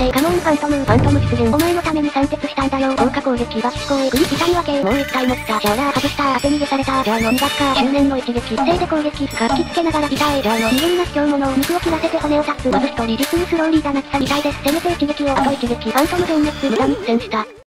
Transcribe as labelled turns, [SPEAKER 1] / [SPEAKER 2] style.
[SPEAKER 1] せ。カモンファントム。ファントム出現。お前のために散鉄したんだよ。効果攻撃。バッチコイ。グリ痛いわけ。もう一体持った。じゃあラー外した。当て逃げされた。じゃあの2月か。執念の一撃。せいで攻撃。かきつけながら痛い。ジョーの逃げるな卑怯者。肉を切らせて骨を立つ。まず一人。実にスローリーだ泣きさみたいです。せめて一撃を。あと一撃。ファントム全滅。無駄に苦戦した。